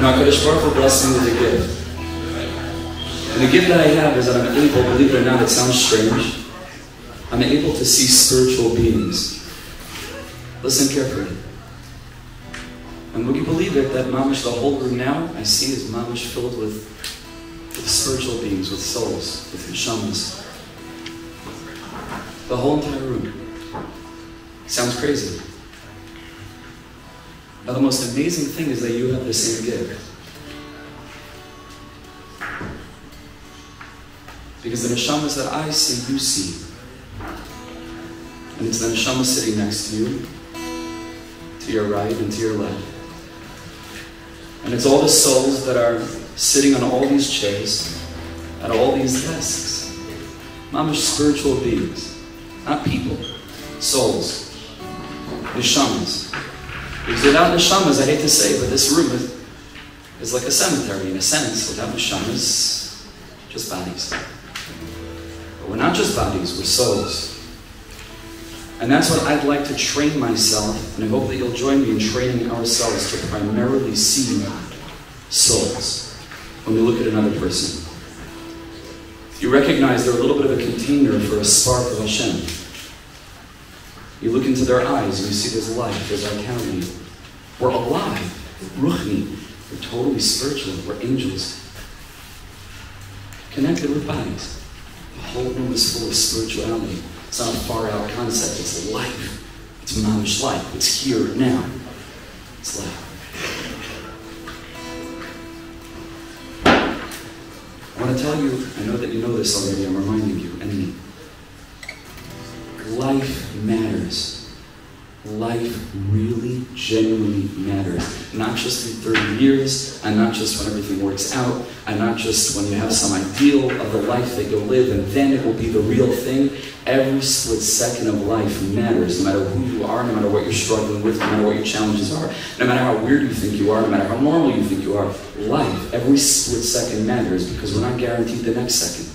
You know, HaKadosh Baruch blessed me with a gift. And the gift that I have is that I'm able, believe it or not, it sounds strange, I'm able to see spiritual beings. Listen carefully. And would you believe it that mamish, the whole room now, I see is mamish filled with, with spiritual beings, with souls, with neshamas. The whole entire room. Sounds crazy. Now the most amazing thing is that you have the same gift. Because the neshamas that I see, you see. And it's the neshama sitting next to you, to your right and to your left. And it's all the souls that are sitting on all these chairs, at all these desks. Mamish spiritual beings, not people, souls, neshamas. Because without neshamas, I hate to say, but this room is, is like a cemetery in a sense. Without neshamas, just bodies. But we're not just bodies, we're souls. And that's what I'd like to train myself, and I hope that you'll join me in training ourselves to primarily see souls when we look at another person. You recognize they're a little bit of a container for a spark of Hashem. You look into their eyes and you see there's life, there's vitality. We're alive, ruchni. We're totally spiritual. We're angels. Connected with bodies. The whole room is full of spirituality. It's not a far out concept, it's life. It's mamish life. It's here now. It's life. I want to tell you, I know that you know this already, I'm reminding you and me. Life matters. Life really, genuinely matters. Not just in 30 years, and not just when everything works out, and not just when you have some ideal of the life that you'll live, and then it will be the real thing. Every split second of life matters, no matter who you are, no matter what you're struggling with, no matter what your challenges are, no matter how weird you think you are, no matter how normal you think you are. Life, every split second matters because we're not guaranteed the next second.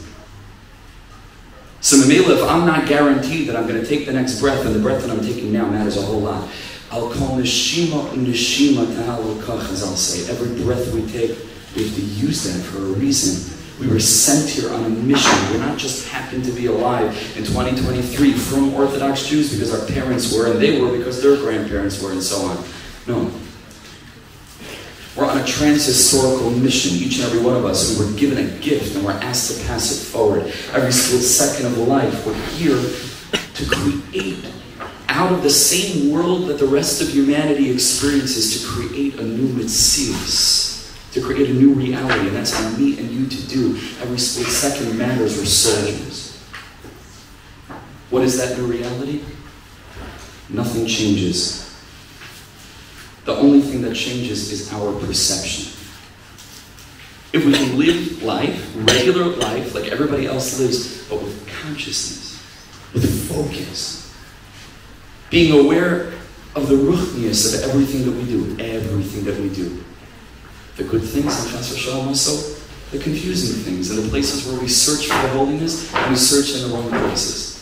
So Mamela, if I'm not guaranteed that I'm going to take the next breath, and the breath that I'm taking now matters a whole lot. I'll call neshima neshima ta'alukach, as I'll say. Every breath we take, we have to use that for a reason. We were sent here on a mission. We're not just happened to be alive in 2023 from Orthodox Jews because our parents were, and they were because their grandparents were, and so on. No. Trans-historical mission, each and every one of us. We were given a gift and we're asked to pass it forward. Every split second of life, we're here to create out of the same world that the rest of humanity experiences to create a new mitzvahs, to create a new reality. And that's on me and you to do. Every split second matters. We're soldiers. What is that new reality? Nothing changes. The only thing that changes is our perception. If we can live life, regular life, like everybody else lives, but with consciousness, with focus, being aware of the ruchnius of everything that we do, everything that we do. The good things, and Chas Shalom also, the confusing things, and the places where we search for the holiness and we search in the wrong places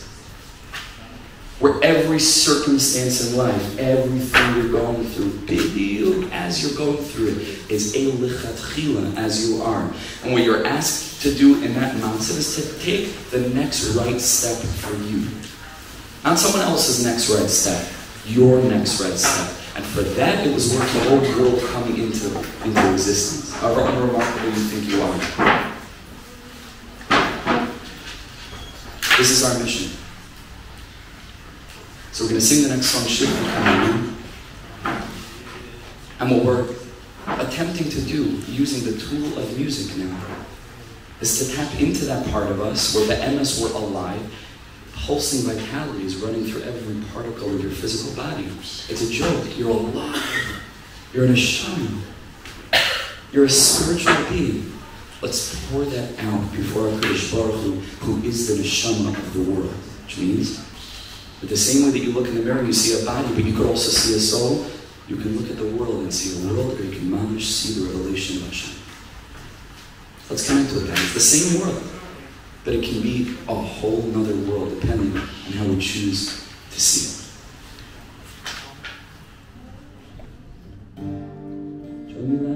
where every circumstance in life, everything you're going through, big as you're going through it, is a lichatchila as you are. And what you're asked to do in that mindset is to take the next right step for you. Not someone else's next right step, your next right step. And for that, it was worth the whole world coming into, into existence. However unremarkable you think you are. This is our mission. So we're going to sing the next song, Coming And what we're attempting to do, using the tool of music now, is to tap into that part of us where the emes were alive, pulsing vitality is running through every particle of your physical body. It's a joke. You're alive. You're an Hashem. You're a spiritual being. Let's pour that out before our Kodesh Baruch Hu, who is the neshama of the world. Which means but the same way that you look in the mirror and you see a body, but you could also see a soul, you can look at the world and see a world, or you can mamish see the revelation of Hashem. Let's connect with that. It's the same world, but it can be a whole nother world depending on how we choose to see it. Me